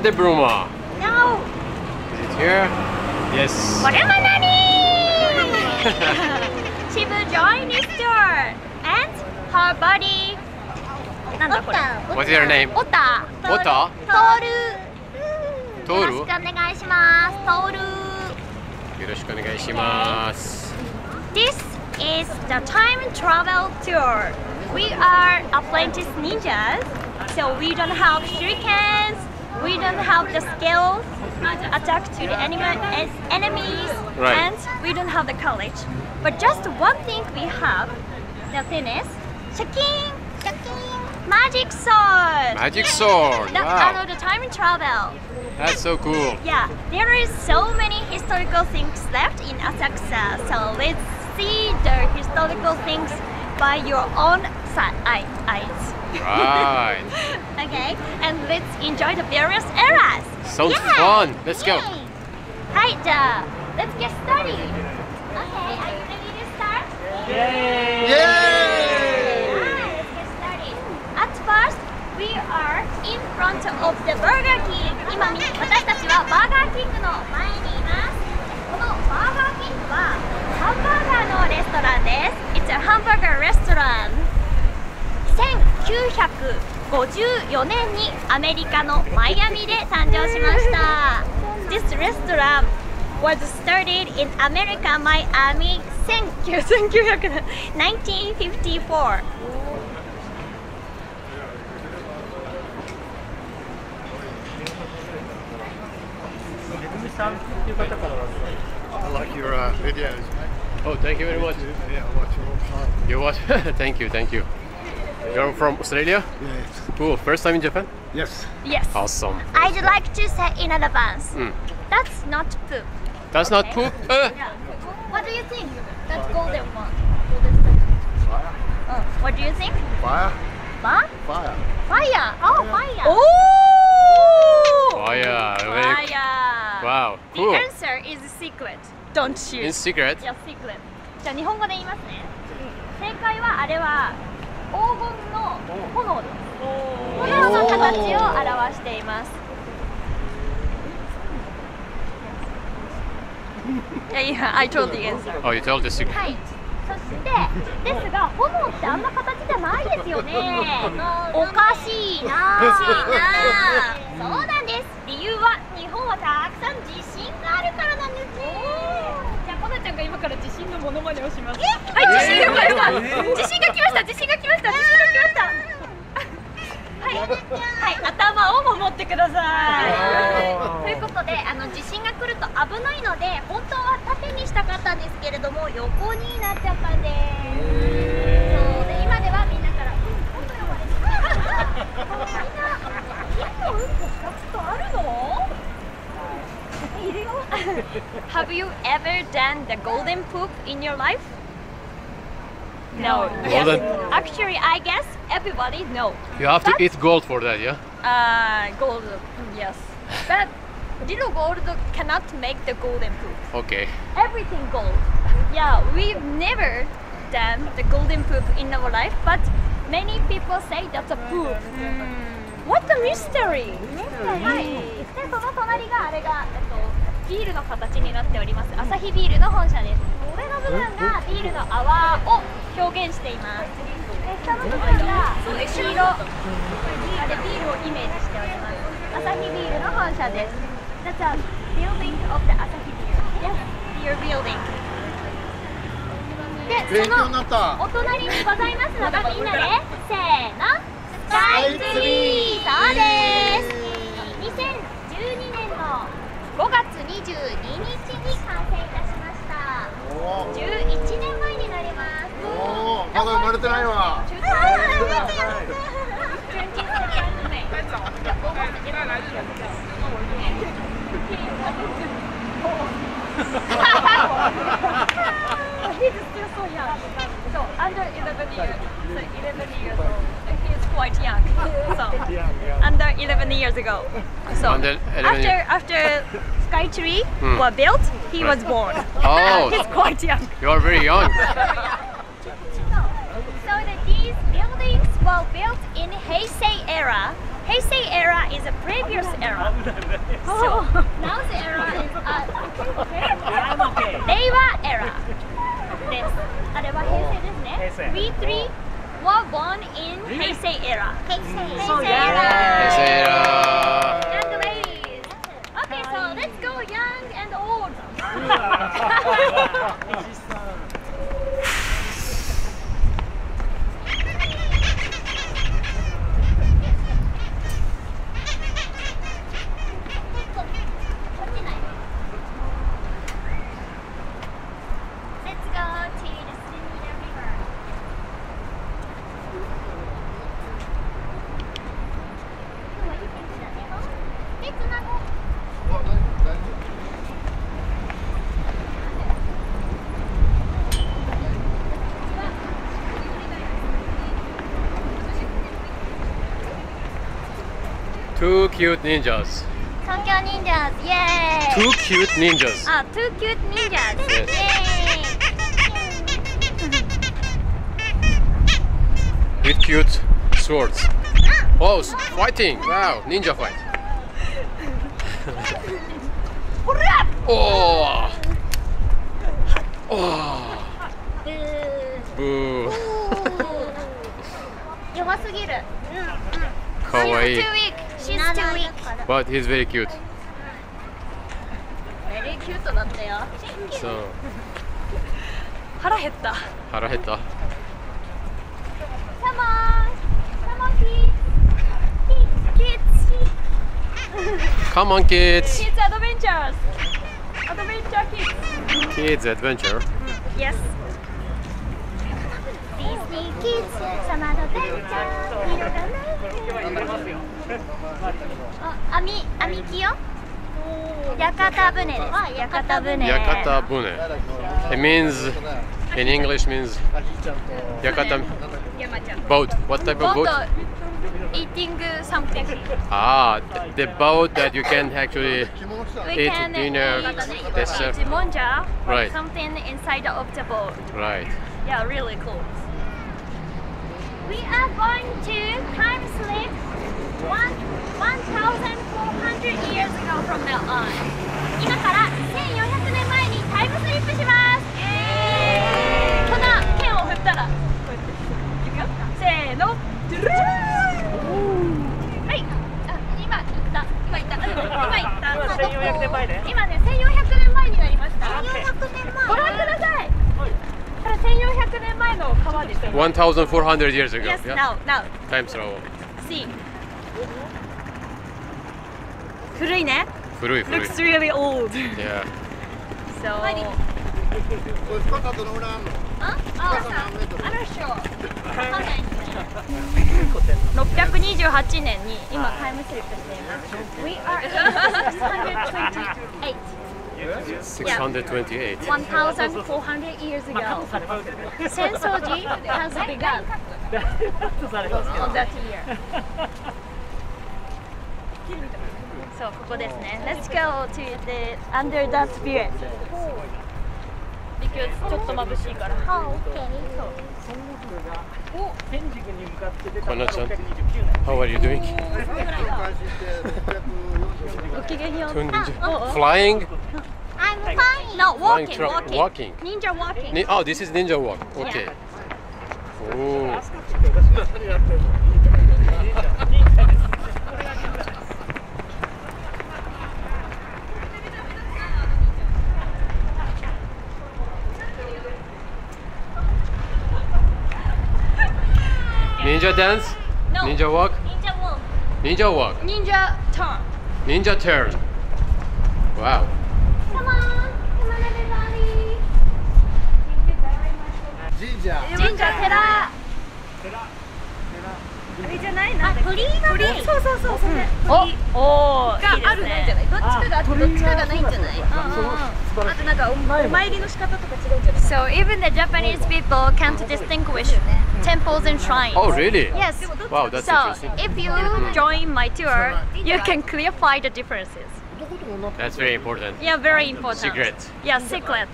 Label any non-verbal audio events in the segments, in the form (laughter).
at the Bruma. No. Is it here? Yes. Whatever (laughs) She will join this tour. And her buddy. What's your name? Otta. Otta. Toru. Toru? よろしくお願いします。Toru. This is the time travel tour. We are apprentice ninjas, so we don't have shuriken we don't have the skills to attack to the enemy, as enemies, Right. and we don't have the courage. But just one thing we have, the thing is, shaking, shaking, magic sword. Magic sword. The, Wow. the time travel. That's so cool. Yeah, there is so many historical things left in Asakusa. So let's see the historical things by your own eyes. Right. (laughs) okay, and let's enjoy the various eras. Sounds Yeah. fun. Let's go. Yay. はい、じゃあ、let's get started. Okay, are you ready to start? Alright, let's get started. At first, we are in front of the Burger King. 今み私たちはバーガーキングの前にいます。このバーガーキングはハンバーガーのレストランです。It's a hamburger restaurant. 1954年にアメリカのマイアミで誕生しました。This restaurant was started in America, Miami, 1900 1954. I like your uh, videos. Oh, thank you very much. Yeah, I watch all the time. You what? thank you, thank you. You're from Australia? Yes. Cool. First time in Japan? Yes. Yes. Awesome. I'd like to say in advance. Mm. That's not poop. That's not Okay. poop. Uh, Yeah. What do you think? That's golden one. Golden statue. Uh. Oh, what do you think? Fire. Huh? Fire. Fire. Oh, fire. Oh! Oh! Fire. Very- Fire. Wow. The Cool. answer is secret. Don't shoot. In secret. いや、secret. じゃあ日本語で言いますね。正解はあれは 黄金の炎です。炎の形を表しています。いやいや、I told the answer. Oh, you told the secret. はい。そして、ですが、炎ってあんな形じゃないですよね。おかしいな。おかしいな。そうなんです。理由は日本はたくさん地震があるからなんです。じゃあ、こなちゃんが今から地震のモノマネをします。はい、地震が来ました。地震がした。地震が来ました。地震が来ました。はい、はい、頭を守ってください。ということで、あの地震が来ると危ないので、本当は縦にしたかったんですけれども、横になっちゃったんです。そうで、今ではみんなから、うん、本当よ、これ。みんな、一個うんこ二つとあるの？いるよ。Have you ever done the golden poop in your life? No. Golden- Yes. Actually, I guess everybody know. You have to But- eat gold for that, yeah? Uh, gold, yes. But little gold cannot make the golden poop. Okay. Everything gold. Yeah, we've never done the golden poop in our life, but many people say that's a poop. What a mystery! はい。で、その隣があれが、えっと、ビールの形になっております。アサヒビールの本社です。これの部分がビールの泡を 表現しています。で、下の部分が黄色。あれビールをイメージしております。アサヒビールの本社です。That's a building of the Asahi Beer. Yes, beer building. で、その。お隣にございますのがみんなでせーのスカイツリーそうです2012年の5月22日に完成いたしました11年もうまだ生まれてないわ。He's still so young. So under 11 years, so 11 years old. He's quite young. So under 11 years ago. So after after Skytree hmm. was built, he was born. Oh, (laughs) he's quite young. You are very young. built in Heisei era. Heisei era is a previous era. (laughs) So now the era is uh, 令和 era です。あれは平成ですね。We three were born in Heisei era. Heisei era. Sarah. Young ladies. Okay, so let's go young and old. (laughs) (laughs) cute ninjas. 環境忍者イエーイ Two cute ninjas. あ、two cute ninjas. Yes. イエ With cute swords. Oh, s- fighting! Wow, ninja fight. oh! (laughs) Oh! ーイ Boo! 弱すぎる Kawaii. Too (laughs) weak. She's な too な weak. だから But he's very cute. Very cute だったよ。 So, 腹減った。腹減った。 Come on. Come on, kids. Kids. Come on, kids! Kids adventures. Adventure kids. Kids adventure. Yes. ディズニーキッズ様のベンチャー広がるあ網網木よ屋形船です。屋形船。 Yakata bune. It means, in English means Yakata 山ちゃん。 boat. What type of boat? Boat eating something. Ah, the, the boat that you can actually We eat can dinner, eat, dessert. eat monja or Right. something inside of the boat. Right. Yeah, really cool. We are going to time slip one 1,400 years ago from now on. 今から1400年前にタイムスリップします。この剣を振ったら、こうやっていくよ。せーの。はい。あ、今言った。今言った。う (laughs) ん今言った。1400年前ね今ね、1400年前になりました。1400年前ご覧ください。1400年前の川ですよね。1400 years ago. Yes, yeah? now, now. Time travel. See. 古いね。古い古い。Looks really old. Yeah. So. ...628 年に今タイムスリップしています。We are 628. 628. 1,400 years ago. 戦争時 has begun されますけど on that year. そう、ここですね。Let's go to the under that bridge. Because ちょっと眩しいから。はオッケー天竺に向かって出たかなちゃん629年 How are you doing? (laughs) Ah, flying? I'm flying. No, walking. Walking. walking. Ninja walking. Ni oh, this is ninja walk. Okay. Yeah. Oh. Ninja dance? No. Ninja walk? Ninja walk. Ninja walk. Ninja turn. Ninja turn. Wow. Come on Come on everybody 神社神社寺。あれじゃないな。鳥居の鳥居。そうそうそうそれ。お、おー、いいですね。があるないじゃない。どっちかが かどっちかがないんじゃないあとなんかおお参りの仕方とか違うんじゃない So even the Japanese people can't distinguish temples and shrines Oh, really? Yes Wow, that's So interesting. if you join my tour you can clarify the differences That's very important. Yeah, very important Secret. Yeah, secret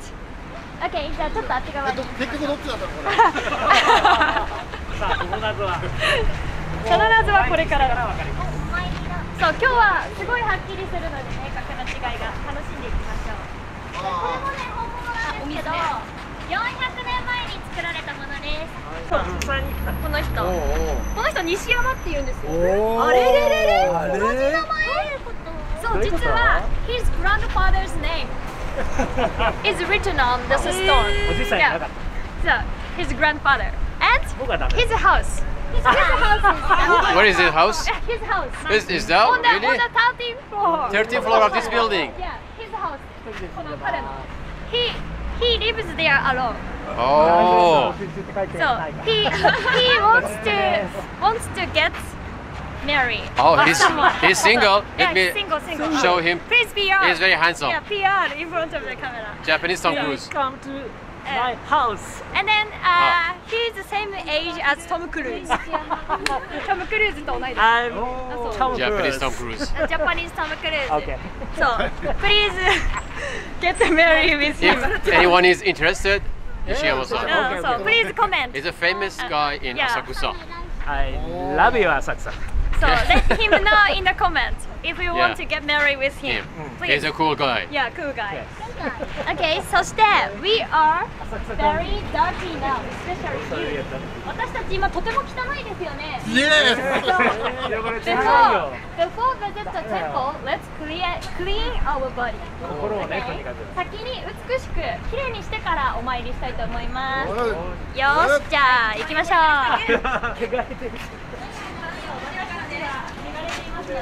Okay, じゃあちょっとあっち側に結局どっちなんだこれさあこの謎は必ずはこれからわかりますそう今日はすごいはっきりするので明確な違いが楽しんでいきましょうこれもね本物なんですけど400年前に作られたものです実際にこの人おうこの人西山って言うんですよおうあれれれれあれ同じ名前そう実は his grandfather's name (laughs) is written on this stone おじいさんじゃなかっ Yeah. So his grandfather and た僕はダメ his house his (laughs) house Where is the house? his house Is, is that on the, on really? the 13th floor 13th floor of this building. Yeah, his house. この彼の。He he lives there alone. Oh. So he he wants to wants to get married. Oh, or he's someone. he's single. Yeah, Let he's me single, single. show him. Please PR. He's very handsome. Yeah, PR in front of the camera. Japanese Tom Cruise. Come to my house And then uh, he's the same age as Tom Cruise. Tom (laughs) Cruise と同い年。 I'm そう Tom Japanese Tom Cruise Cruise. Japanese Tom Cruise. Okay そう。Please (laughs) get married with him. If anyone is interested, Nishiyama-san. Uh, so please comment. He's a famous guy in Yeah. Asakusa. I love you 浅草 So let him know in the comments if you want Yeah. to get married with him. Him. Please. He's a cool guy. Yeah, cool guy. Okay, そして we are very dirty now, especially you. 私たち今とても汚いですよね。イエーイ汚れてない Before, よ before visit the temple, let's clear, clean our body. 心をね先に美しく綺麗にしてからお参りしたいと思います。よし、じゃあ行きましょう。は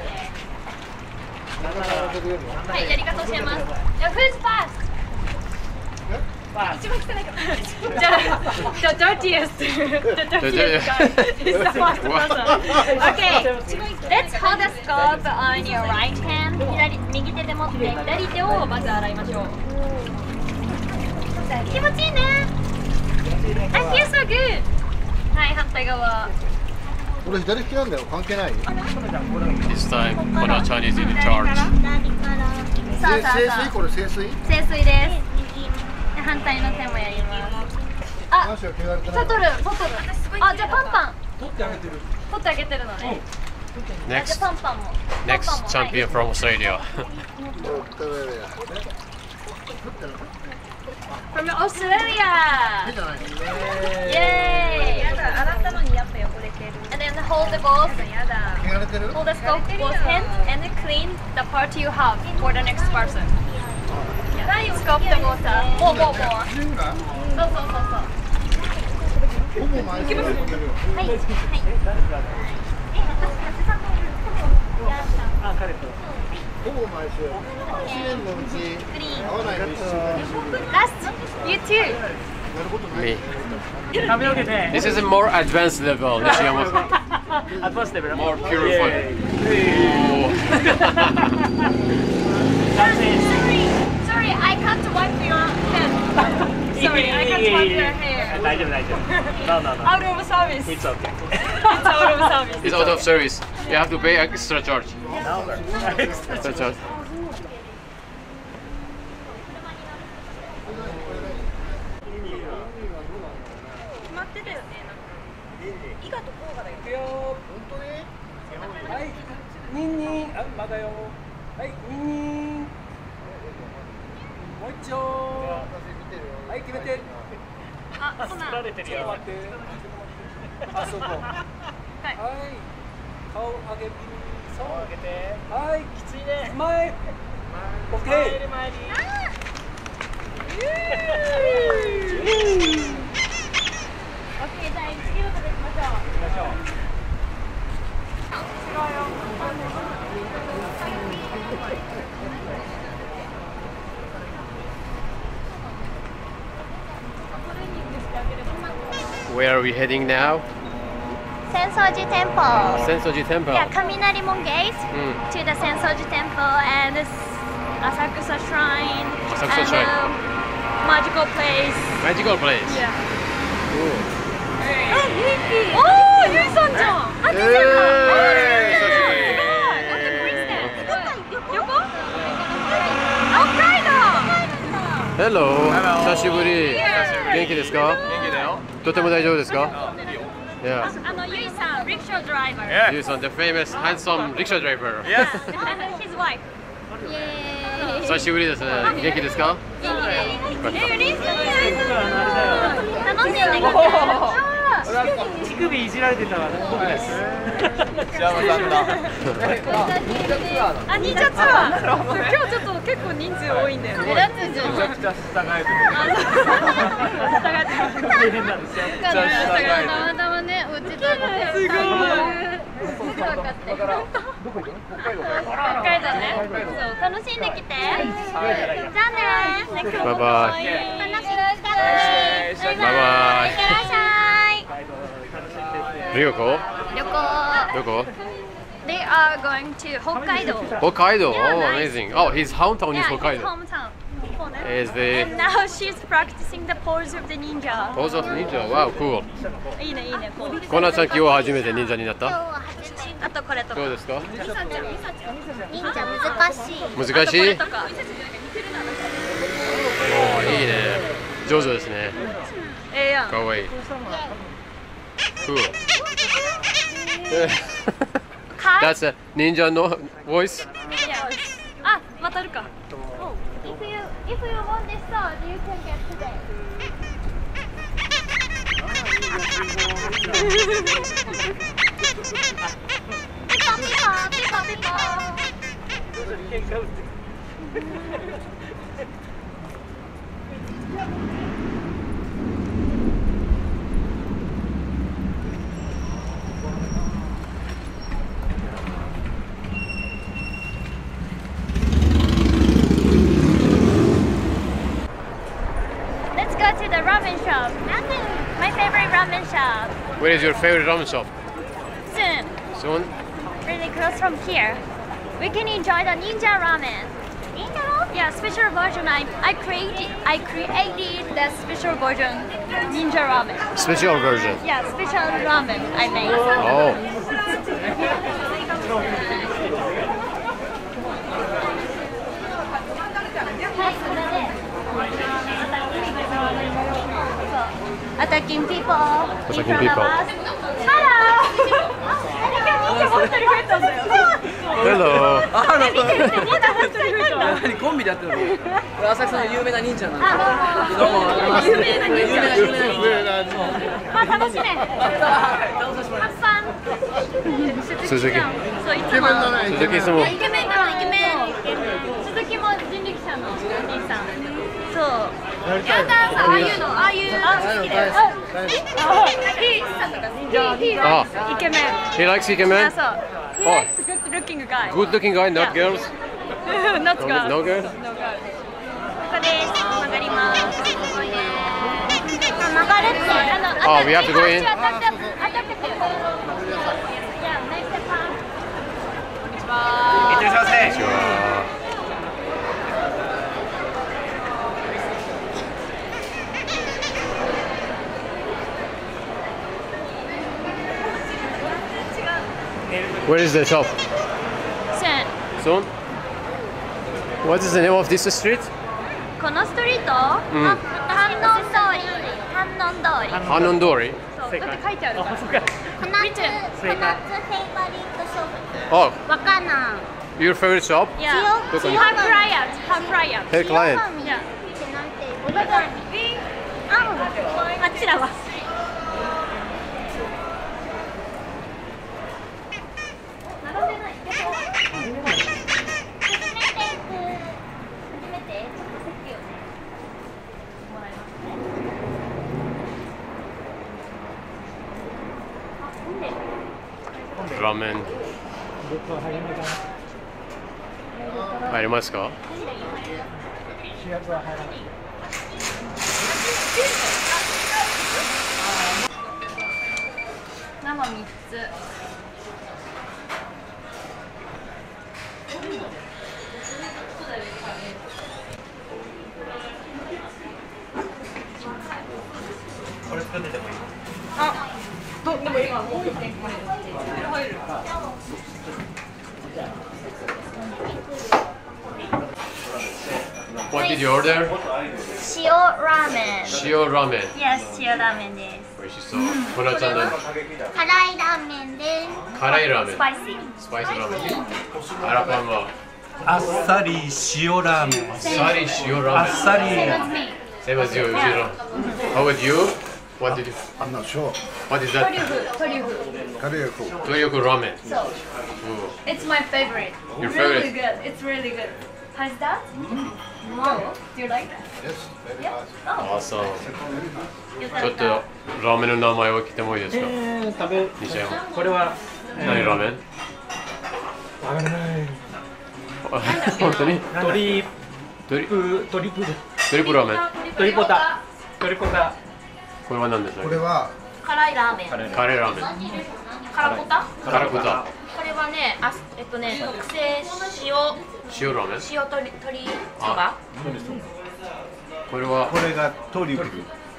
い、やり方教えます。じゃあ Who's fast? 一番汚いから。じゃあ、the dirtiest, the dirtiest guy is the first person. Okay, let's hold the scarf on your right hand. 左、右手で持って、左手をまず洗いましょう。気持ちいいね。I feel so good. はい、反対側。俺左利きなんだよ関係ない？This time, Kona-chan is in charge? さあさあ清さあ。水？これ清水？清水です。反対の手もやります。あ、話が汚れてないサトル、サトル。あ、じゃあパンパン。取ってあげてる。取ってあげてるのね。Next, あパンパンも。next champion from Australia. from Australia. Yay! やだ、洗ったのにやっぱ汚れてる。And then hold the balls. やだ。汚れてる Hold the scope both hands and then clean the part you have for the next person. Scope the water. More, more, more. そうそうそうそう。ほぼ毎週やってるよはい。はい。あ彼とほぼ毎週1年のうちクリーン。会わないの1週間 Last, you too. やることない Me. 髪の毛ね This is a more advanced level, (laughs) Nishiyama-san. アドバンスレベル More purified. Sorry, (laughs) sorry, I can't wipe your head. Sorry, I can't wipe your hair. 大丈夫大丈夫 No no no Out of service. It's okay It's out of service. It's out of service. You have to pay extra charge. No (laughs) Extra charge. まだよ。はいニンニン。もう一丁。はい決めて。あ、そんな。られてるよ。待って。あそこはい。顔上げそう。上げて。はい。きついね。前。オッケー前に OK、じゃあ次の方行きましょう。Where are we heading now? Sensoji Temple. Sensoji Temple. Yeah, Kaminari Mon Gate mm. to the Sensoji Temple and Asakusa Shrine. Asakusa and, Shrine. Um, magical place. Magical place. Yeah. Cool. (gasps) Oh, hey. Oh, oh, Yui-san-chan! Ah, Yui-san-chan! Hello. Hello. 久しぶり。元気ですか？とても大丈夫ですか、Yeah. あのゆいさん、リクショードライバー。Yeah. ゆいさん、the famous handsome rickshaw driver. Yeah. (laughs) His wife. (laughs) 久しぶりですね。元気ですか？楽しんできて。乳首いじられてたから僕です内山さんだ。あ、忍者ツアー。今日ちょっと結構人数多いんだよね。目立つじゃん。めちゃくちゃ従えてる。あ、そう。従ってる。大変なんですよめちゃくちゃ従えてる。たまたまね、落ちたの。すごい。バイバイ楽しんできて。バイバイ。バイバイいってらっしゃい。旅行旅行。どこ They are going to 北海道。北海道 Yeah, Oh, nice. amazing. Oh, his hometown is Yeah, his Hokkaido. hometown. Is the And now she's practicing the pose of the ninja. Pose of Ninja. Wow, cool. いいねいいね。コナちゃん今日初めて忍者になったあとこれとか。どうですか忍者難しい難しいいいね上手ですねええやん。かわいい Cool か That's a ninja no voice あ、渡るか。If you if you want this sword you can get today ピコピコピコピコ Let's go to the ramen shop. Ramen. My favorite ramen shop. Where is your favorite ramen shop? Soon. Soon? Really close from here. We can enjoy the ninja ramen. Yeah, special version. I, I created I created the special version Ninja Ramen. Special version. Yeah, special ramen I made. Oh. Attacking people. Attacking people. Hello. (laughs) Hello あの。何コンビでやってるの俺浅草の有名な忍者なんであどうも有名な忍者有名な忍者まあ楽しめ。楽しみハッサン。鈴木そういつも。鈴木いつもイケメンだイケメン。鈴木も人力車の兄さん。そう。やだああいうのああいうあ好きだよ。あいいさとかいいいいあイケメン。He likes イケメンそう。Oh. likes good looking guy. Good looking guy, not Yeah. girls (laughs) Not girl. No girl? No girl. ここです。曲がります。曲がるって。あの、 Oh, we have to go in? 当たって、当たってて。いや、ナイスパン。こんにちは。いってらっしゃいませ。こんにちは Where is the shop? せん Soon? What is the name of this street? このストリート、うんあ観音通り観音通り Hanondori? そうだって書いてあるからコナツコナツフェイバリットショッ Oh, プわかんない your favorite shop? いやどこに Her client Her client Her client. いやってなんておばさんああっちだわ りますか？生3つ。これ作っててもいいあどでも今もう1点これ。入る入る What did you order? Shio ramen. Shio ramen. Yes, shio ramenです。 맛있어. 보라자는 카라이 라멘 된 카라이 라멘. 스파이시. 스파이시 라멘. 아라파마. 아싸리 시오 라멘. 아싸리 시오 라멘. 아싸리. Same as you, Zero. How about you? What did you? I'm not sure. What is that? Toryuku. Toryuku. Toryuku ramen. So. It's my favorite. Your favorite? Really good. It's really good. How's that? Wow. Do you like that? Yes, very Yeah. nice. Oh. あそうよかちょっとラーメンの名前を聞いてもいいですか？えー、食べ西山。これは何ラーメン？わからないあ本当に？トリトリ？プトリプルトリプルラーメン。トリポタ。トリポタ。これは何ですかこれは辛いラーメン。カレーカレーラーメン。カラコタ？カラコタこれはね、あえっとね、特製塩塩ラーメン？塩鶏鶏そば。これは？これがトリプル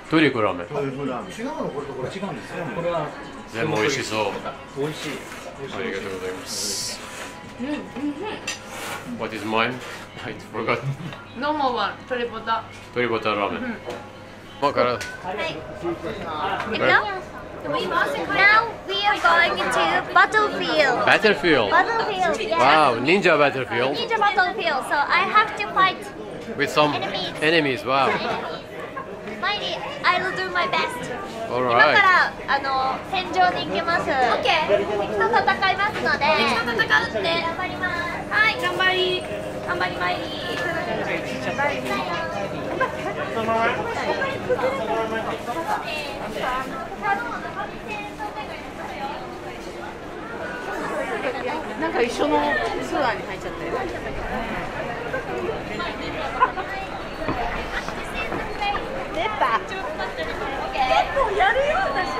トリプルラーメン。トリプルラーメン。違うのこれとこれ。違うんですよ。これは全部美味しそう。美味しい。ありがとうございます。What is mine? I forgot. ノーモはトリポタ。鶏ボタンラーメン。まあから Now we are going to Battlefield Battlefield. Battlefield yeah Wow, Ninja Battlefield Ninja Battlefield so I have to fight with some Enemies. enemies. Wow. Mighty I will do my best All 今か right. らあの戦場に行きます OK 敵と戦いますので敵と戦うって頑張りますはい、頑張り。頑張りまいり。 なんか一緒のツアーに入っちゃったよ。出た。結構やるよ、私。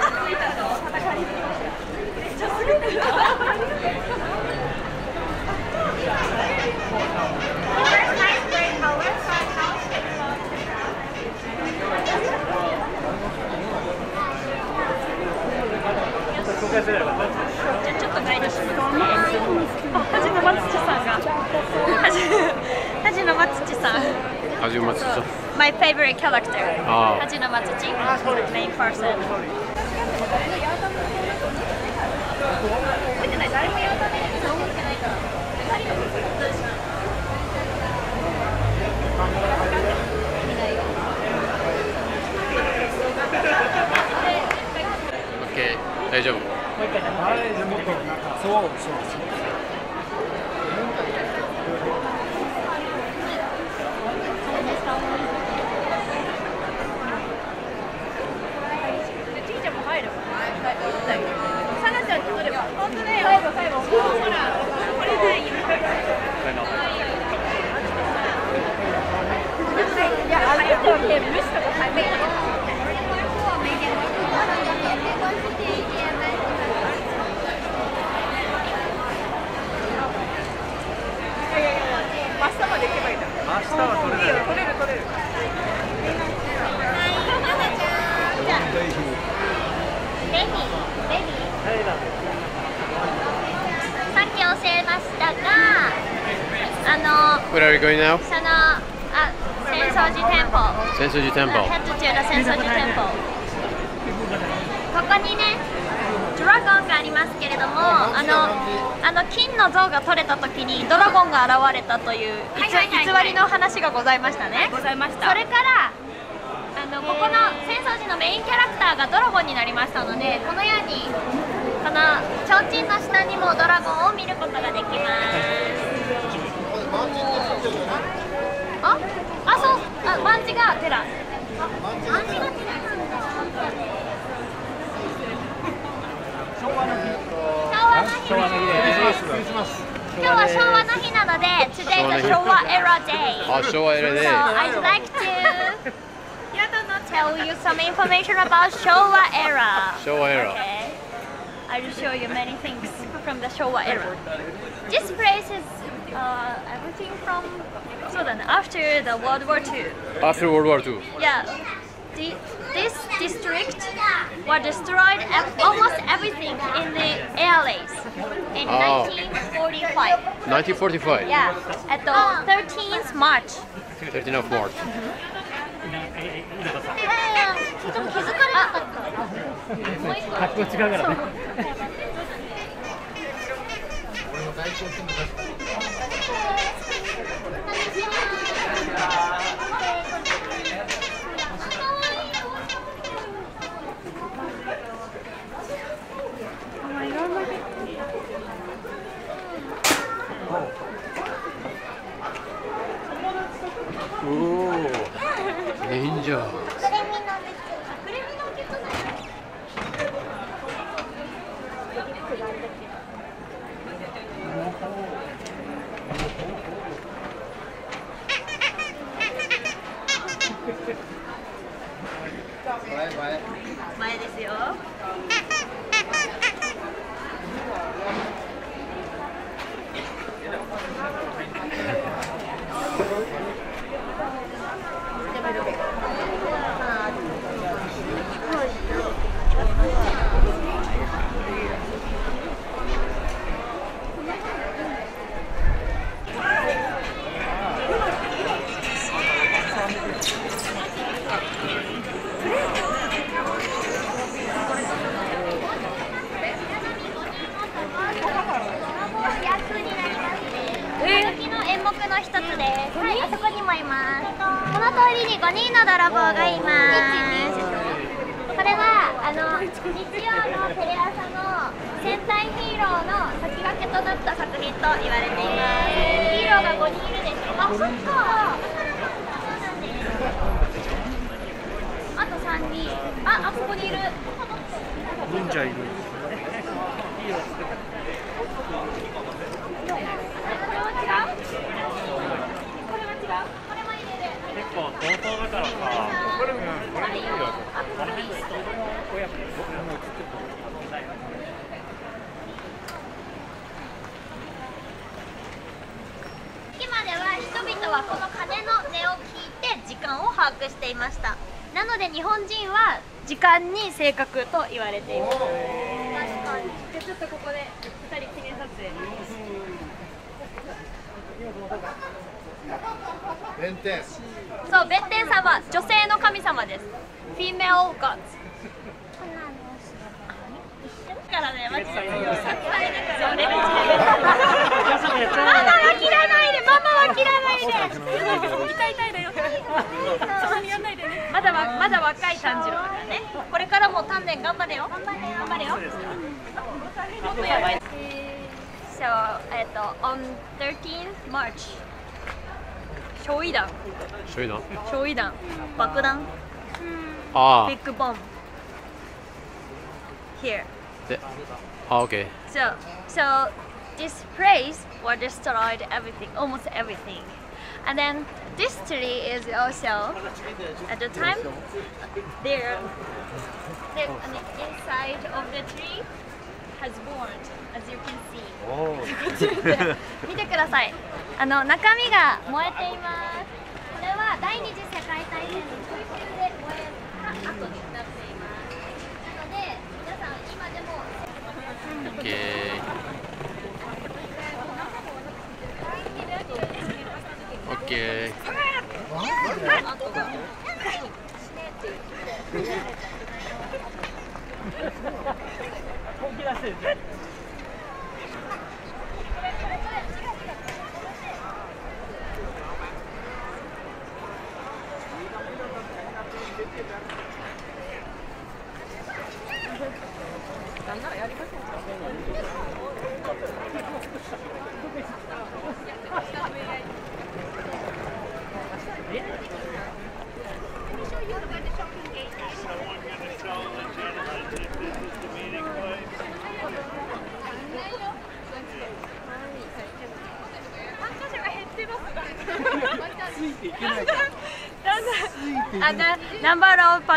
じゃあちょっとガイドしますね。あ、はじのまつちさんが。はじ、はじのまつちさん。はじめまして。My favorite character. あはじのまつち。Main person. 覚えてない。誰もやったね。そう思ってない。から。大丈夫。あれでもっとそうそうそういや、あれだけ無視とかされてる。は取れない取れる取れる。さっき教えましたがあの Where are we going now? そのあ戦争寺店舗戦争寺店舗。ヘッド中の戦争寺店舗ここにねドラゴンがありますけれどもあのあの金の像が取れた時にドラゴンが現れたという偽りの話がございましたね。ございました。それからあのここの浅草寺のメインキャラクターがドラゴンになりましたのでこのようにこの提灯の下にもドラゴンを見ることができます。ああそうあマンジがテラマンジがテ今日は昭和の日なので Today is 昭和 era day あ、昭和エレ So で。 I'd like to tell you some information about Showa era. 昭和エラ。 Okay. I will show you many things from the Showa era. This place is uh, everything from so then after the World War II. After World War II. Yeah. The, this district was destroyed ev- almost everything in the airways in Oh. 1945. 1945. Yeah, at the 13th March 13 of March. ええおおいいんじゃんのお客さんで痛いだよそんなにやんないでねまだわまだ若い炭治郎だからねこれからも鍛錬頑張れよ頑張れよ頑張れよもっとやばい So, えっと on 13th March 焼夷弾所以な。焼夷弾爆弾あ big bomb here あ。で。あ、OK。So, so this place was destroyed everything, almost everything. And then this tree is also at the time there, there on the inside of the tree has burned, as you can see. 見てください。あの中身が燃えています。これは第二次世界大戦の空襲で燃えた後になっています。なので皆さん今でも OK。Okay.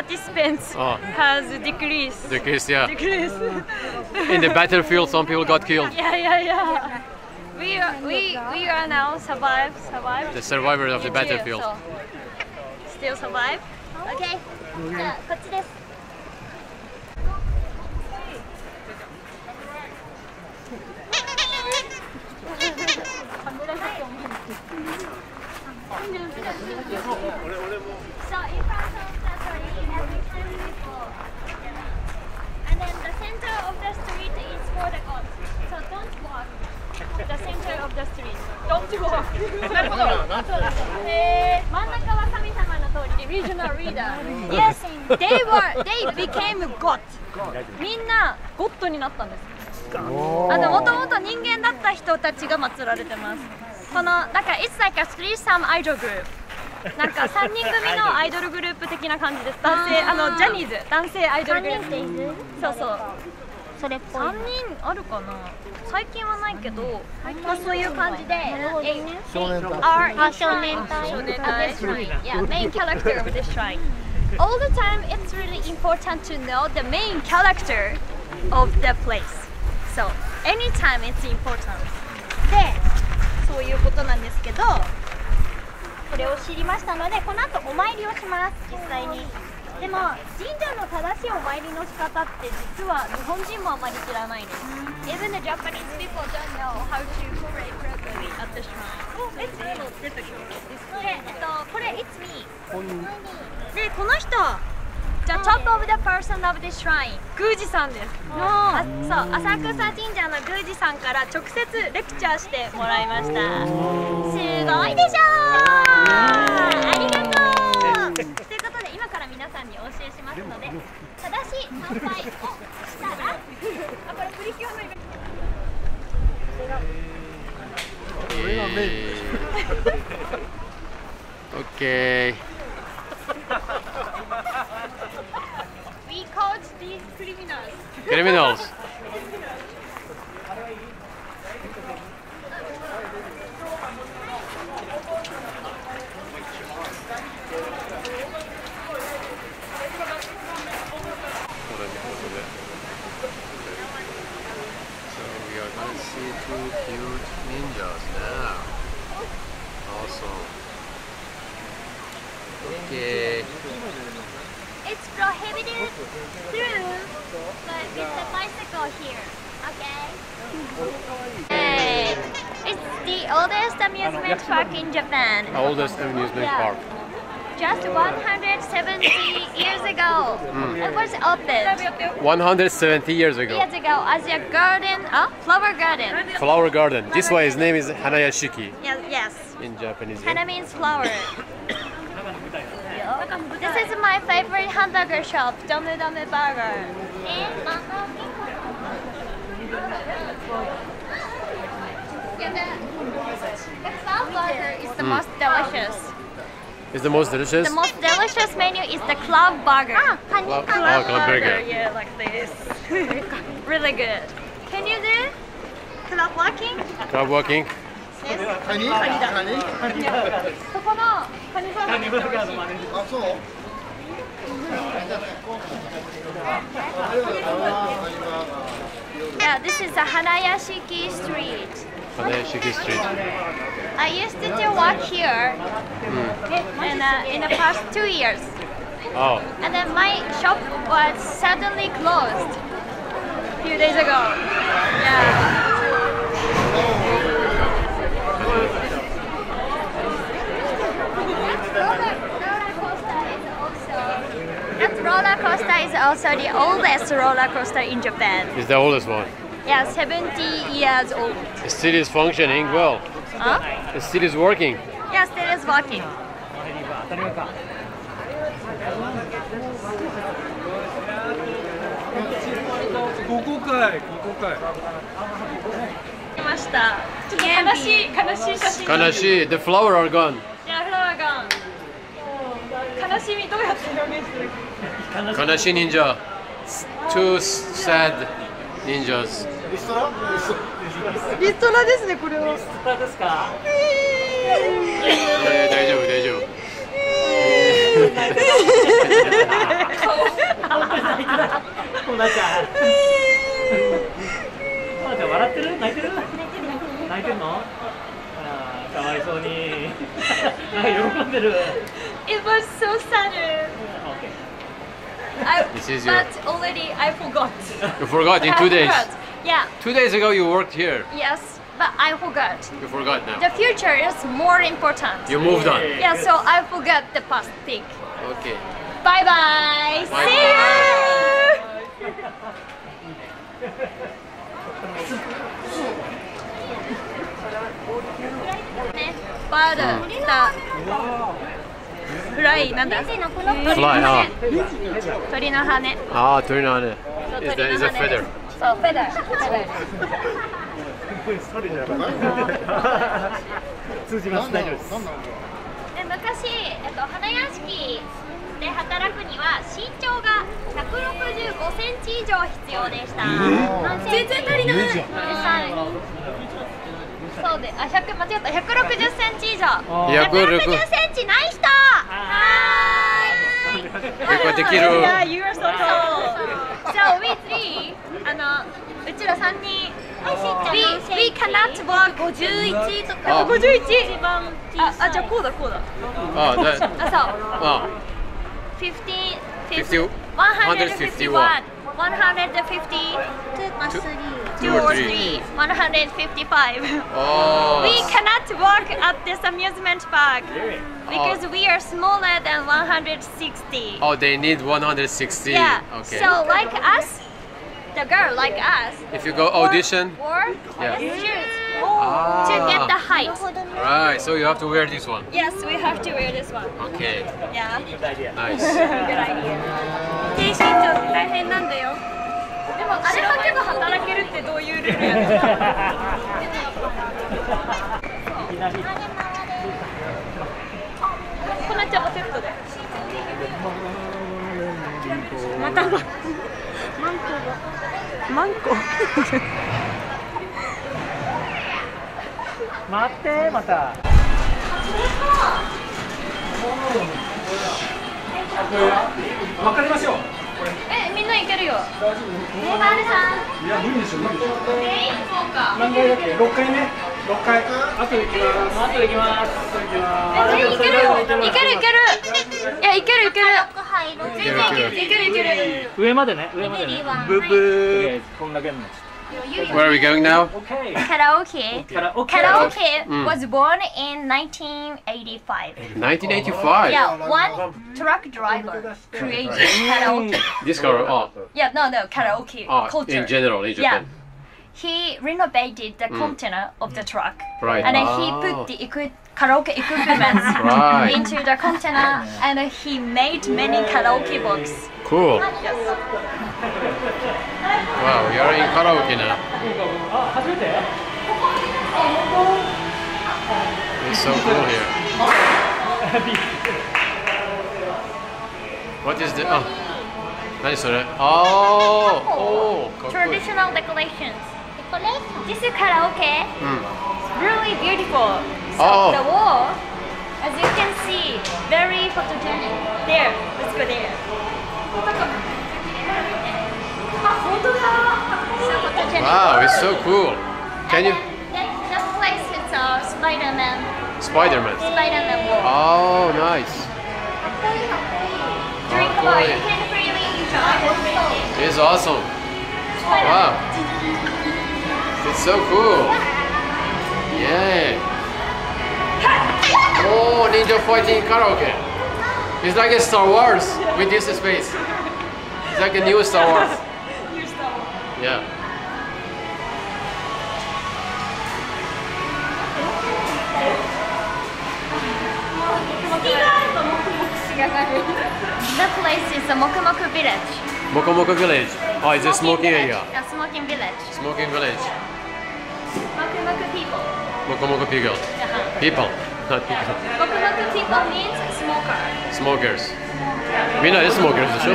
participants Oh. has decreased. The case, yeah. Decreased. (laughs) In the battlefield, some people got killed. yeah, yeah, yeah. We are, we we are now survive survive. The survivors of the Still, battlefield. so, still survive. Okay. じゃあこっちです。 So (laughs) in front the street is for the gods. So don't walk the center of the street. Don't walk. なるほど。そうです。へー真ん中は神様の通りで regional leader. Yes, they were they became god. みんなゴッドになったんです。あのもともと人間だった人たちが祀られてます。このなんか It's like a threesome idol group。なんか三人組のアイドルグループ的な感じです。男性あのジャニーズ男性アイドルグループ。そうそう。それっぽい。三人あるかな。最近はないけど、まあそういう感じで。少年隊 are あ少年隊。少年隊。Yeah, main character of the shrine. All the time, it's really important to know the main character of the place. So anytime it's important. で、そういうことなんですけど、これを知りましたので、この後お参りをします。実際に。でも神社の正しいお参りの仕方って実は日本人もあまり知らないです。Even the Japanese people don't know how to pray properly at the shrine. It's a little difficult. で、えっと、これ It's me. で、この人 The top of the person of the shrine 宮司さんですあそう浅草神社の宮司さんから直接レクチャーしてもらいましたすごいでしょありがとうただしい参をしたらこれプリオッケー170 years ago. years ago as a garden, a flower garden. Flower garden. This one, his name is Hanayashiki Yes, yes. in Japanese. Hana means flower. (coughs) this is my favorite hamburger shop, Domu Domu Burger. Yeah, the, the burger is the mm. most delicious. Is the most delicious? The most delicious menu is the club burger. Ah, club, club, club burger. burger. Yeah, like this. (laughs) really good. Can you do club walking? Club walking. Yes. Honey? Honey? Honey? Burger. So? Yeah, this is the Hanayashiki Street. Hanayashiki Street. I used to walk here in, uh, in the past two years. Oh, And then my shop was suddenly closed a few days ago. Yeah. That roller coaster is also the oldest roller coaster in Japan. it's the oldest one. Yeah, 70 years old. The city is functioning well. Huh? The city is working. Yes, it is working. 当たり前かここかいここかい来ました。ちょっと悲しい悲しい写真。 Kanashi, the flower are gone. いやフラワーガン。悲しみどうやって表現する？ Kanashi ninja. S- Two s- sad ninjas. リストラですねこれは。スターですか？えー大丈夫大丈夫。こうなっちゃうまあじゃあ笑ってる泣いてる泣いてるのあらかわいそうになんか喜んでる It was so sad. I, This is your- but already I forgot. You forgot in two I days. forgot. Yeah. Two days ago you worked here. Yes. but I forgot. You forgot now. The future is more important. You moved on. Yeah, so I forgot the past thing. Okay. Bye bye. Bye See you.ね、バード、来た。フライ、なんだ。 Fly. Ah. 鳥の羽。 Ah, turn on it. そう Is 鳥 that の is a 羽 feather? そう、フェダー。フェダー。通じます大丈夫ですで昔、えっと、花屋敷で働くには身長が165センチ以上必要でした。全然足りない。そうで、あ、100間違った、160センチ以上。160 160センチない人。はーい。結構できる。(laughs) Yeah, you are so tall. So we three, あの、うちら三人。We, we cannot walk 51とか。あ。51一。番ああじゃあこうだこうだ。Ah, that. あそう。Ah, 50 50 151 150 two two or or three. three 155 Oh. we cannot walk at this amusement park because we are smaller than 160 Oh, they need 160. yeah Okay. so like us the girl like us if you go audition, or Yeah. shoes Ah. to get the height right? So you have to wear this one. yes we have to wear this one Okay. yeah Nice. (laughs) good idea 低身長って大変なんだよで もあれだけど働けるってどういうルールやの？こなちゃんもセットで。またマンコ。マンコ。待ってまたわかりましょうえみんないけるよ。ネバールさん。いや無理でしょ無理でしょ全員そうか何回だっけ六回目六回あとで行きますあとで行きますあとで行きますえ全員いける。よいけるいけるいやいけるいける。全然いける。いけるいける。上までね上までね。ブブー。こんだけになっちゃっ Where are we going now? Okay. Karaoke. Karaoke. Karaoke mm. was born in 1985. 1985? Yeah, one truck driver created karaoke. Mm. Discover, oh. Yeah, no, no, karaoke oh, culture. In general, in Japan. Yeah. He renovated the mm. container of the truck. Right. And ah. he put the equi karaoke equipment (laughs) right. into the container and he made many karaoke books. Cool. Yes. Wow, we are in karaoke now. あ初めて It's so cool here. What is the? Oh, 何それ? Oh, oh, かっこいい。 Traditional decorations. This is karaoke. うん。 really beautiful. So Oh. the wall, as you can see, very photogenic. There, let's go there. Wow, it's so cool. Can you? That place is a Spider-Man, Spider-Man. Spider-Man. Oh, nice. Drink more. You can freely enjoy. It's awesome. Wow. It's so cool. Yeah. Oh, ninja fighting karaoke. It's like a Star Wars with this space. It's like a new Star Wars. Yeah. That place is a Mokumoku village. Mokomoko Village. Oh, it's a smoking area. A smoking village. Smoking village. Mokumoku people. Mokomoko people. People, not people. Mokumoku people means smoker. Smokers. みんなで smokers でしょ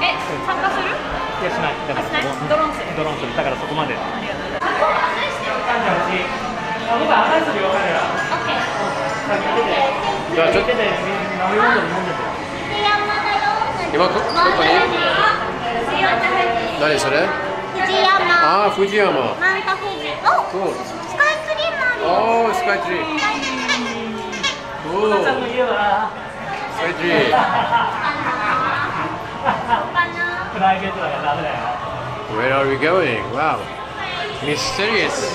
え、参加する？いやしない。だからドローンする？ドローンする。だからそこまで。僕案内す。るよ彼ら OK。じゃあちょっと飲み物飲んでて今こここに何それ？藤山。ああ、富士山。マンタ富士お Cool. スカイツリーもあるよ Oh, sky tree. スカイツリー。プライベートだからダメだよ Where are we going? Wow. Mysterious.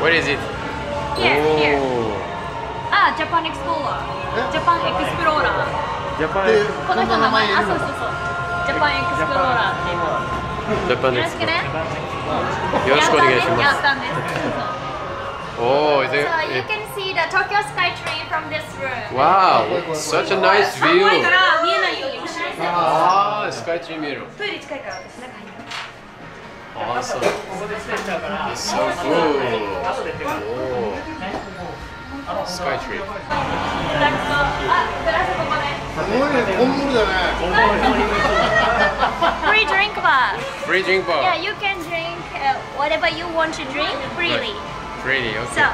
What is it? Here, oh. here. Ah, Japan Explorer. Japan Explorer. Japan この人の名前、あ、そうそうそう。Japan Explorer っていう。ジャパンよろしくね。よろしくお願いします。おお、is oh, it? So you can see the Tokyo Sky from this room Wow, such a nice 寒 view. いから見えないように後ろに Ah, Skytree mirror. トイレ近いから私中入る Awesome. ここで失礼しちゃうから It's so cool. 後で手が Oh. Skytree. あグラスここですごいね本物だね Free drink bar Free drink bar. Yeah, you can drink uh, whatever you want to drink freely. Freely, So, okay.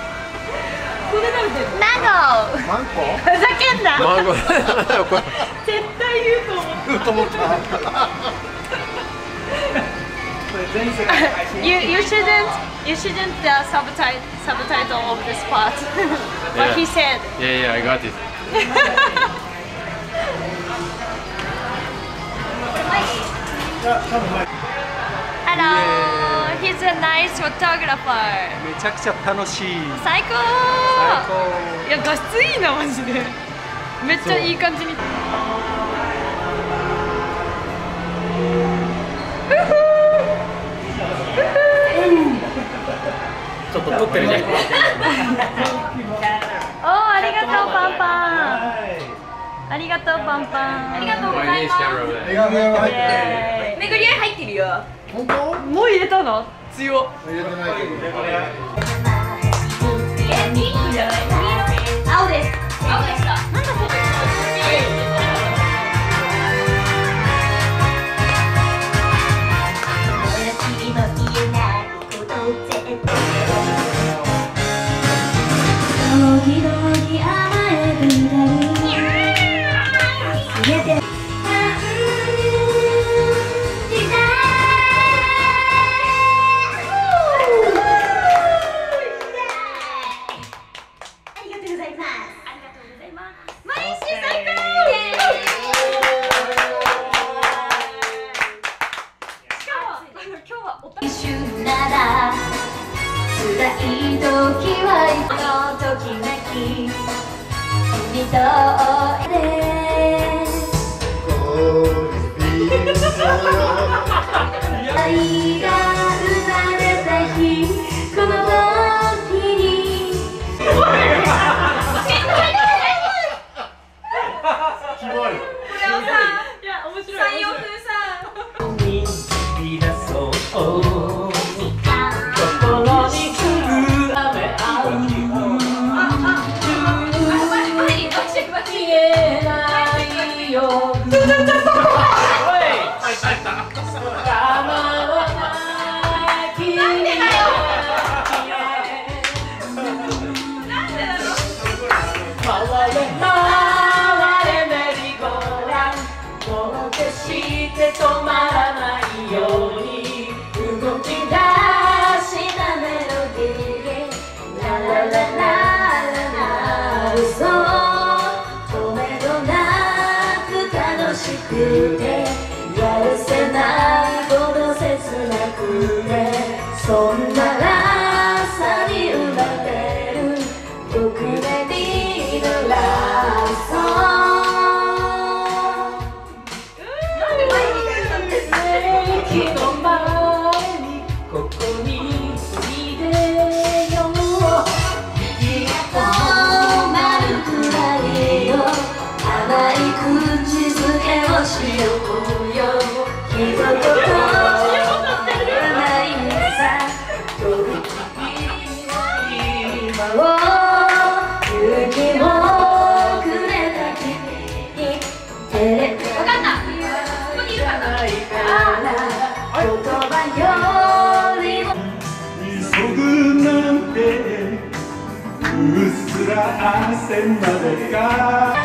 これ食べてる Mango マンコふざけんな Mango. 絶対言うと思う言うと思った(laughs) これ全世界に配信 You you shouldn't you shouldn't uh, subtitle subtitle of this part (laughs) what he said Yeah, yeah, I got it. (laughs) Hello He's a nice photographer. めちゃくちゃ楽しい。最高。いや画質いいなマジで。めっちゃいい感じに。ちょっと撮ってるねおーありがとうパンパン。ありがとうパンパン。ありがとう画が入ってえ巡り合い入ってるよ本当？ーもう入れたの？強っ。入れてないけど。青です。青でし So you tema de cara.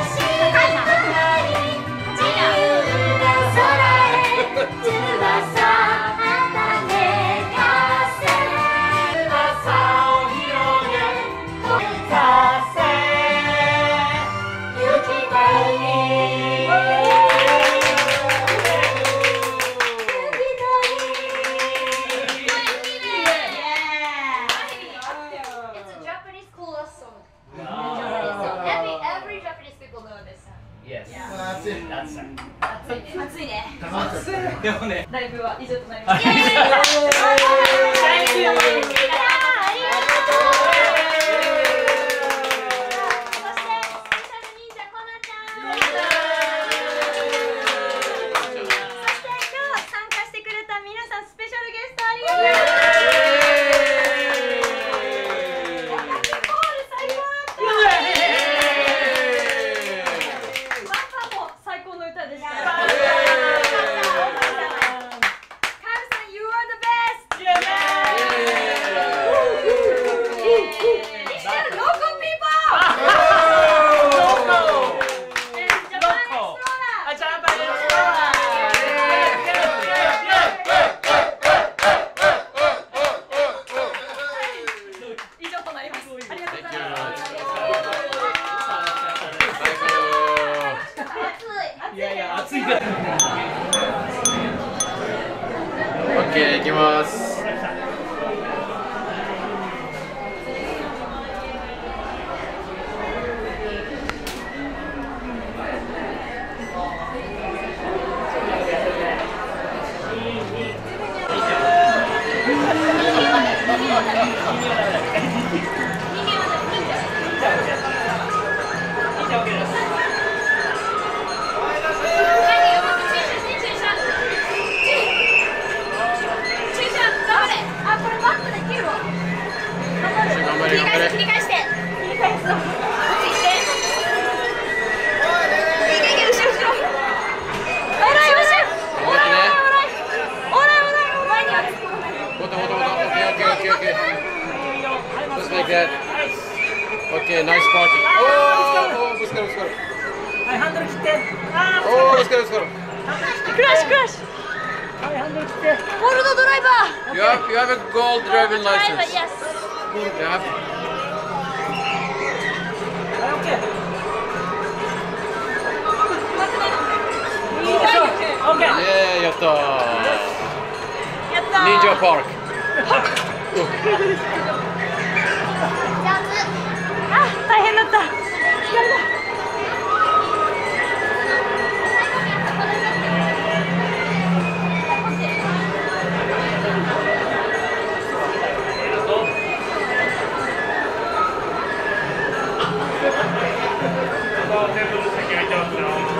Obrigado,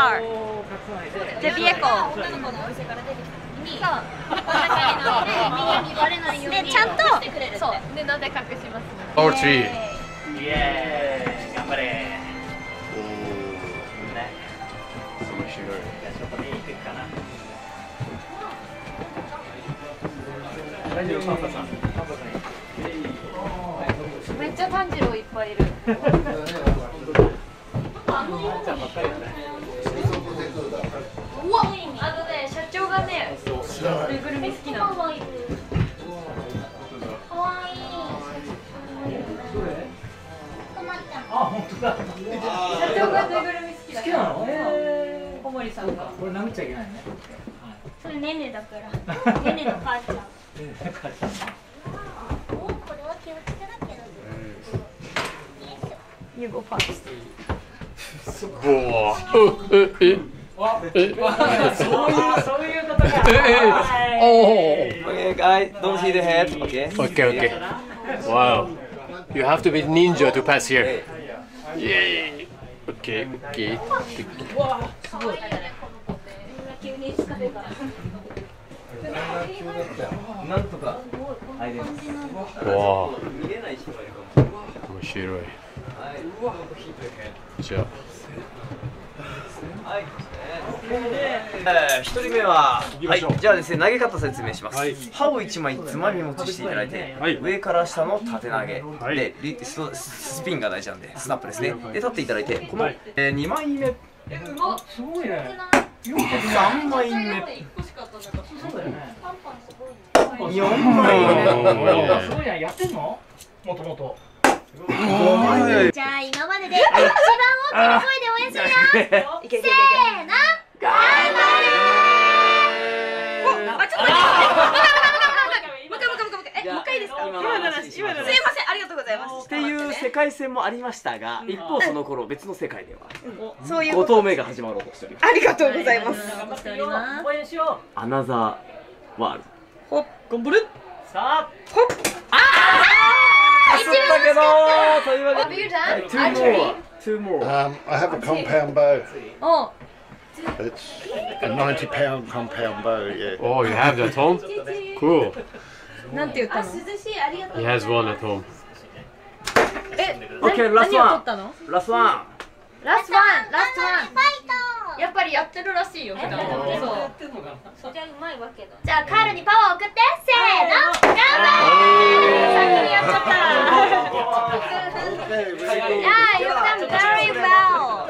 ようにでちゃんとそう。布で隠します Power tree イエーイ。頑張れ。ねおお面白い。じゃあちょっとねいくかな。大丈夫パパさんパパさんめっちゃ炭治郎いっぱいいる (laughs) がね。ぬいぐるみ好きなのあ本当だ社長がぬいぐるみ好きだ好きなのへ小森さんがこれ殴っちゃいけないねそれねねだからねねの母ちゃんおこれは気をつけなきゃだそういうそういう ことかおお Okay, guys, don't hit the head. Okay. Okay, okay. Wow. You have to be ninja to pass here. Yay. Okay, okay. 急に疲れたなんとか入れます。 Wow. 見れない人がいるかも。面白い。はい。じゃあ。 はい。えー、一人目は、はい、じゃあですね、投げ方説明します。刃を一枚つまみ持ちしていただいて、上から下の縦投げ、でリススピンが大事なんで、スナップですね。で、立っていただいて、この、えー、2枚目、すごいね。3枚目、そうだよね。4枚目、すごいね。やってんの？もともと。5枚目。じゃあ今までで一番大きな声で応援するよ。せーの頑張れあちょっと待ってもう一回もう一回もう一回えもう一回ですかすいませんありがとうございますっていう世界線もありましたが、一方その頃別の世界ではそういう5投目が始まろうとしております。ありがとうございます頑張ってよ応援しよアナザーワールド。ほっ頑張るうさあほっかすったけどーというわけで、Have you はい done two more, two more. Um, I have a compound bow. お It's a 90 pound compound bow, yeah. Oh, you have that home? Cool. なんて言ったの He has one at home. え Okay, な last 何を one. 取ったのラストワン。ラストワンラストワンやっぱりやってるらしいよ普段そうってんのかトじゃあうまいわけだじゃあカールにパワーを送ってせーの頑張れ先にやっちゃった (laughs) Yeah, you've done very well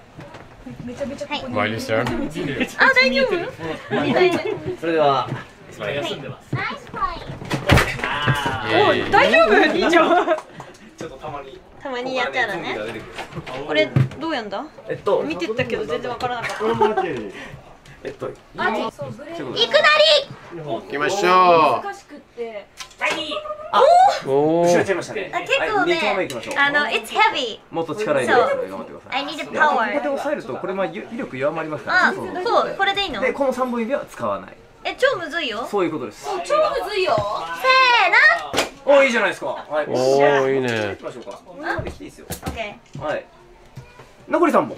Miley sir. (laughs) あ大丈夫？大丈夫それでは、休ん大丈夫？いいじゃんちょっとたまに。たまにやったらね。これどうやんだ？えっと、見てたけど全然わからなかったえっと、行くなり行きましょ難しくってう。お後ろおちゃいましたね。あ結構ねはい、2投目いきましょう。あの It's heavy もっと力入れて頑張ってください。I need でここで power 押さえると、これまあ威力弱まりますからあね。そうそうそうこれでいいの？で、この3本指は使わない。え超むずいよそういうことです。超むずいよせーのお、いいじゃないですか。はい。おーいいね行きましょうか。あ、できていいですよ。OK はい。残り3本。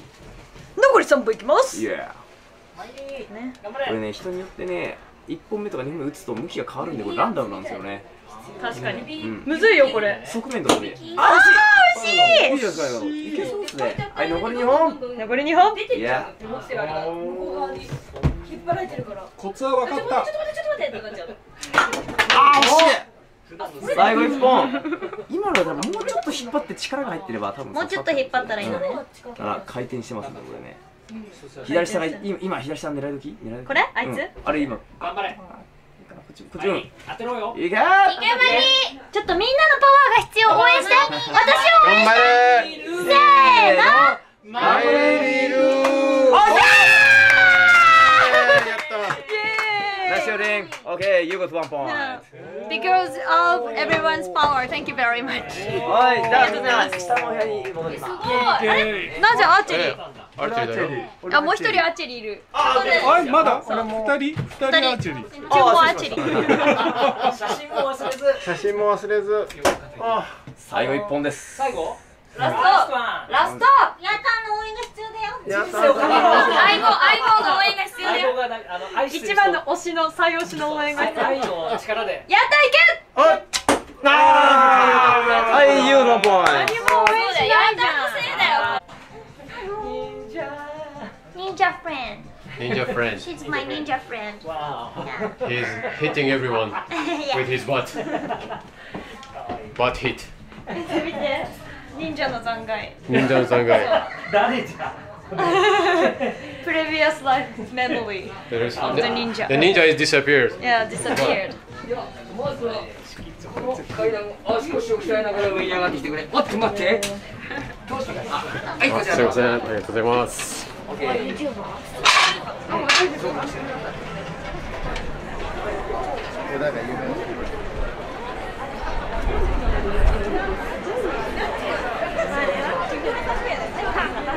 残り3本いきますイエねこれね、人によってね、1本目とか2本目打つと向きが変わるんで、これランダムなんですよね。確かにうん。むずいよこれ側面とかで。あー惜しいいいじゃないですか、今の。いけそうですね。はい、残り2本。残り2本いや。コツは分かった。あー、惜しい最後1本。今のは多分もうちょっと引っ張って力が入ってれば多分もうちょっと引っ張ったらいいのねだから回転してますね、これね。左下が今今左下狙い時？狙い時？これ？あいつ？うん。あれ今。こ頑張れ。っちこっち。うんい。当てろよ。け！ー池森ちょっとみんなのパワーが必要応援して。私を応援頑張れ。せーの。マイリルーおやったナイスショーリング OK you got one point because of everyone's power. Thank you very much. はいじゃあみんな下の部屋に戻りますなぜアーチェリえアーチェリー。だよー？あ、もう一人アーチェリーいる。はいまだ二人？二人アーチェリー。Two more アーチェリー。写真も忘れず。写真も忘れず。最後一本です。最後？ラスト。ラスト。やったの応援が必要だよ。やった相棒相棒の応援が必要だよ。相棒がなあの愛してる一番の推しの最推しの応援が必要。愛の力で。やったいけ。はい。You のポイント何も応援しないじゃん。Ninja friend. Ninja friend She's my ninja friend. he's hitting everyone (laughs) with his butt butt hit (laughs) 見て。忍者の残骸。忍者の残骸誰じゃ (laughs) Previous life memory. There's- Of the ninja. the ninja is disappeared Yeah, disappeared. 階段を足腰を鍛えながら上に上がってきてくれ待って待ってどうしたかあはいこちらすいませんありがとうございます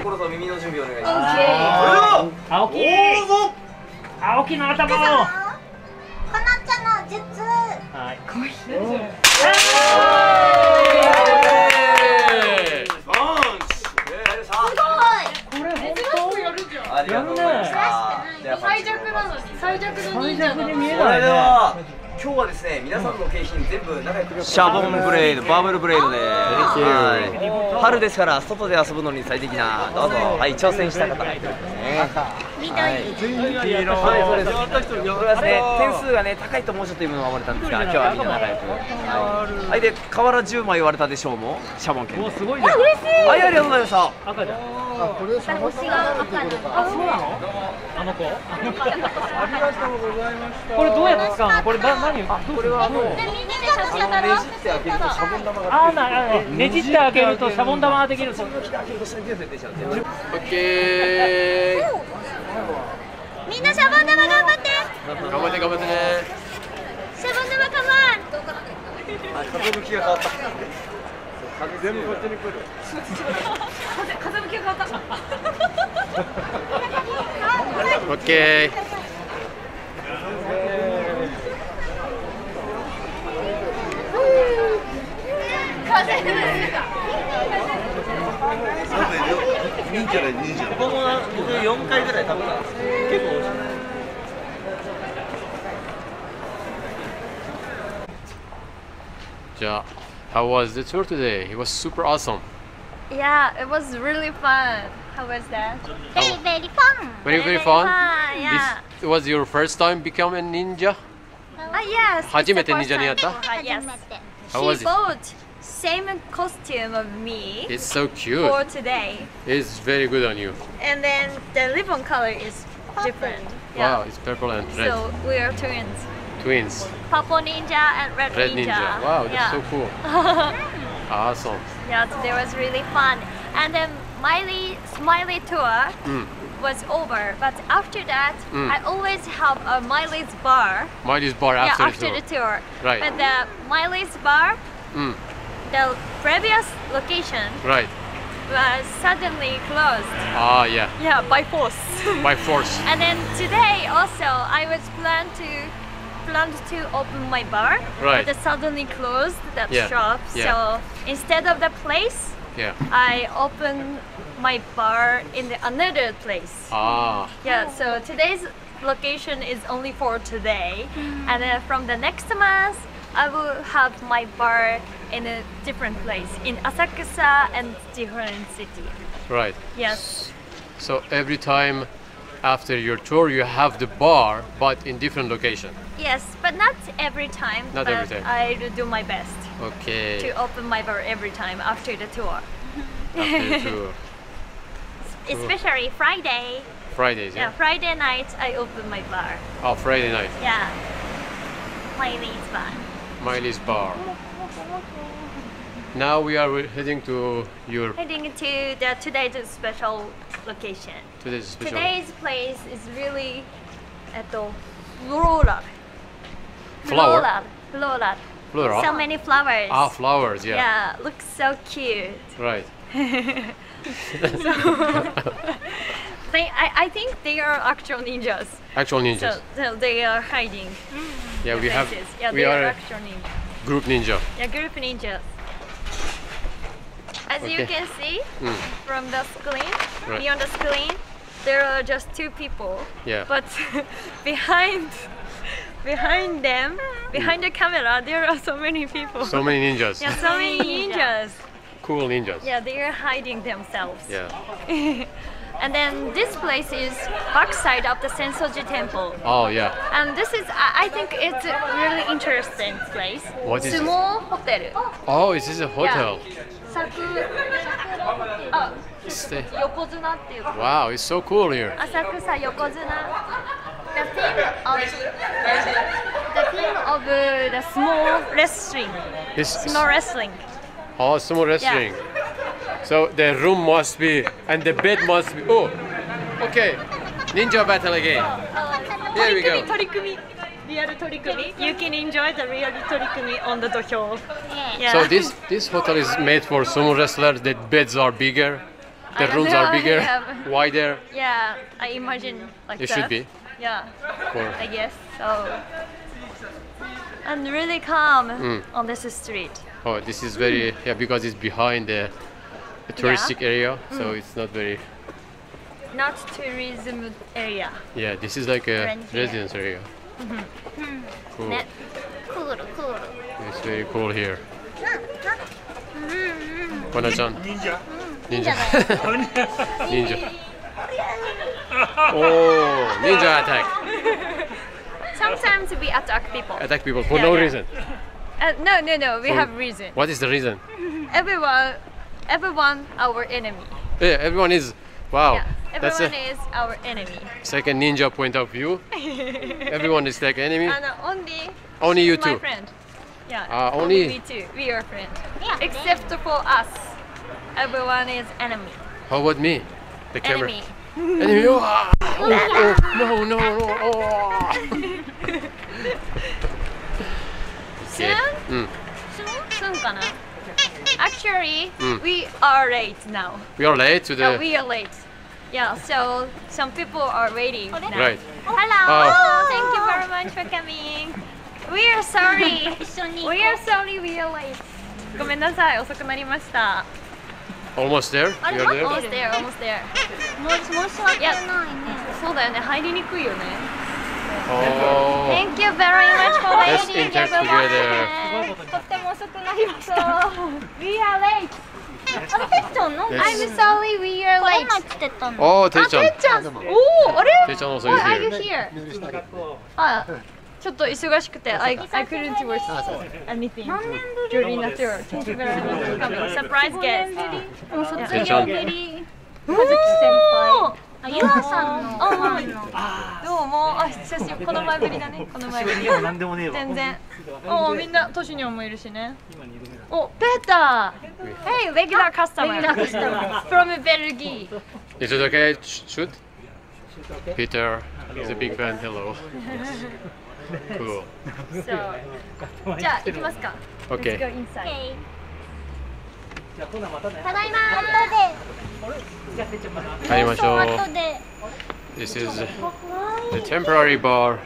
心と耳の準備お願いします。青木青木の頭を。かなちゃんの術。はいありがとうございましたでは最弱なのに最弱の忍者の見えそれでは今日はですね。皆さんの景品全部仲良くシャボンブレード。バブルブレードで。はい。春ですから外で遊ぶのに最適などうぞ。はい挑戦した方がい。るんですねはいそうです。これはですね点数がね高いともうちょっというものが割れたんですが今日はみんな仲良くはいはい。で瓦10枚割れたでしょうもシャボン券で。すごいね。はいありがとうございました。赤じゃん。あこれシャボン玉があそうなの？あの子？ありがとうございました。これどうやって使うの？これな何？あこれはもうねじって開けるとシャボン玉があなあねじって開けるとシャボン玉ができるそう開けみんなシャボン玉頑張って。頑張って頑張ってね。シャボン玉カモン、風向きが変わった。風全部こっちに来る。(laughs) 風、風向きが変わったオッケー。風。12から20僕も僕4回ぐらい食べたんです結構美味しいじゃあ How was the tour today? It was super awesome. Yeah, it was really fun. How was that? Very, very fun. Very, very fun. Yeah. This was your first time become a ninja? Uh, yes. 初めて忍者にやった Yes. How was it? Bought same costume of me It's so cute. for today, It's very good on you. and then the ribbon color is different. Wow, it's purple and red. So we are twins. Twins. Purple ninja and red, Red ninja. Wow, that's yeah. so cool. (laughs) Awesome. Yeah, today was really fun. And then Miley Smiley tour Mm. was over, but after that, Mm. I always have a Miley's bar. Miley's bar after, yeah, after the the tour. tour. Right. But the Miley's bar, Mm. The previous location Right. was suddenly closed. Ah, yeah. Yeah, by force. (laughs) By force. and then today also, I was planned to planned to open my bar, Right. but it suddenly closed that Yeah, shop. yeah. So instead of the place, Yeah. I opened my bar in the another place. Ah. Yeah, so today's location is only for today, and then from the next month, I will have my bar in a different place in Asakusa and different city. Right. Yes. So every time after your tour, you have the bar, but in different location. Yes, but not every time. Not but every time. I will do my best Okay. to open my bar every time after the tour. After the (laughs) tour. Especially Friday. Fridays, Yeah, yeah. Friday night I open my bar. Oh, Friday night. Yeah. Miley's bar. Miley's bar. Now we are heading to your heading to the today's special location. Today's special. Today's place is really at the floral. Flower. Floral. Floral. So many flowers. Ah, flowers. Yeah. Yeah, looks so cute. Right. (laughs) (laughs) so (laughs) They, I, I think they are actual ninjas. Actual ninjas. So, so they are hiding. yeah, we their have. faces. Yeah, we they are are a actual ninjas. group ninja. Yeah, group ninjas. As you can see Mm. from the screen, Right. beyond the screen, there are just two people. Yeah. But (laughs) behind, behind them, behind the camera, there are so many people. So many ninjas. yeah, so many (laughs) ninjas. Cool ninjas. Yeah, they are hiding themselves. Yeah. (laughs) And then this place is backside of the Sensoji Temple. Oh yeah. And this is, I think it's a really interesting place. What is Small it? hotel. Oh, is this a hotel? Yeah. Saku, oh. Yokozuna. Wow, it's so cool here. Asakusa Yokozuna. The theme of the theme of uh, the sumo wrestling. It's sumo wrestling. Oh, sumo wrestling. Yeah. So the room must be and the bed must be. Oh, okay. Ninja battle again. Here we 取り組み go. 取り組みリアル取り組み You can enjoy the real 取り組み on the 土俵 Yeah. So this this hotel is made for sumo wrestlers. The beds are bigger. The I don't rooms know, are bigger, yeah. wider. Yeah, I imagine like It that should be. Yeah, For I guess so And really calm Mm. on this street oh, this is very yeah because it's behind the, a touristic yeah. area, mm. so it's not very. Not tourism area. Yeah, this is like a Rent residence here. area. Mm -hmm. Cool. Ne cool, cool. It's very cool here. Hmm. Cona-chan. Ninja. Ninja. ninja. (laughs) (laughs) oh, ninja attack. Sometimes we attack people. Attack people for yeah, no yeah. reason. Uh, no, no, no. We From have reason. What is the reason? (laughs) Everyone everyone our enemy Yeah, everyone is. Wow, Yeah, that's everyone a is our enemy second ninja point of view. (laughs) everyone is like enemy. And uh, only Only you she's my two. friend. Yeah. Ah, only- we two. We are friends. Except for us. Everyone is enemy. How about me? The camera. Enemy. Enemy. Oh, ah. (laughs) oh, oh, no, no, no. Oh. (laughs) Soon? Mm. Soon? Soon kana? Actually, Mm. we are late now. We are late to Yeah, the. we are late. Yeah, so some people are waiting now. Right. Hello. Oh. Thank you very much for coming. We are sorry. (laughs) we are sorry we are late. ごめんなさい、遅くなりました。 Almost there. You are there. Almost there, almost there. 申し訳ないねそうだよね、入りにくいよね。 Oh. Thank you very much for Let's waiting, everyone. とっても遅くなりました We are late. あれてっちゃんなんで Yes. I'm sorry we are これ late. 今来てたの Oh, あ、てっ Te-chan. ちゃん。おお、あれ Te-chan also Why is are you here. あ、ちょっと忙しくて、I, I couldn't work anything 何年ぶり during the tour. Thank you very much for coming. Surprise 5年 guest. ぶりもう卒てっちゃん業ぶり葉月先輩。あ、あの。あ、まあ、どうも、あ、久しぶり、この前ぶりだね、この前ぶり。全然。おお、みんな、都市にもいるしね。お、ペーター。ヘイ、レギュラーカスタマー。レギュラーカスタマー。from ベルギー。is it okay? should。peter。is a big fan hello。(laughs) (laughs) (laughs) じゃあ、行きますか。okay。たね。ただいま入りましょう。後で This is the temporary bar.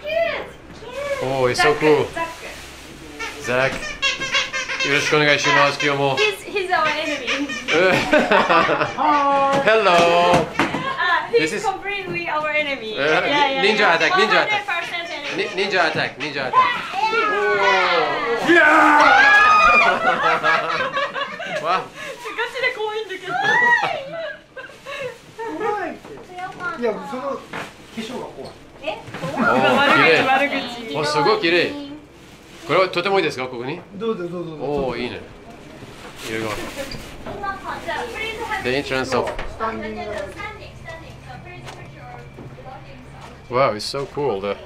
Oh, it's so cool. Zach. よろしくお願いします。今日も。 He's, he's our enemy. (laughs) Hello. Uh, he's This is- completely our enemy. Uh, yeah, yeah, ninja yeah. attack, ninja attack. 100% enemy. Ni- Ninja attack. Ninja attack. Wow. (laughs) (laughs) ガチで怖いんだけど。いやその化粧が怖いおー綺麗。おすごい綺麗。これはとてもいいですかここに？どうぞどうぞどうぞおおいいね。色が。The entrance of. Wow, it's so cool. The